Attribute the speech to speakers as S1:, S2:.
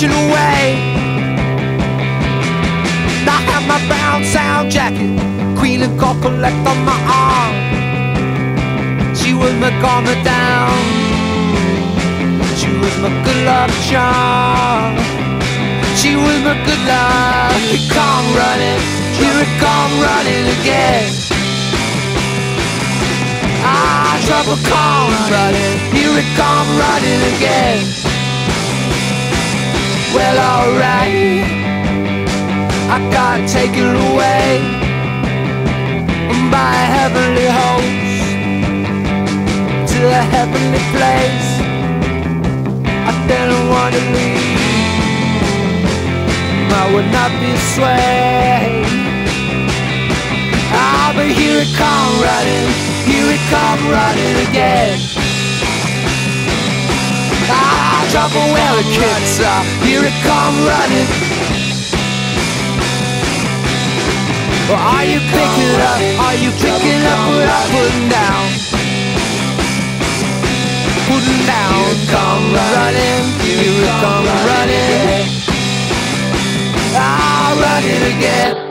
S1: pushing away. I have my brown sound jacket, Queen of God collect on my arm. She was my calmer down. She was my good luck charm. She was my good luck. Here it come running, here it come running again. Ah, trouble come running, here it come running again. Well, alright, I got taken away by a heavenly host to a heavenly place. I didn't want to leave. I would not be swayed. Ah, but here it come running, here it come running again. Trouble where the kids are, here it come running. Or are you picking up? Are you picking up what I'm putting down? Putting down, Here it come running, here it come running. Ah, running again.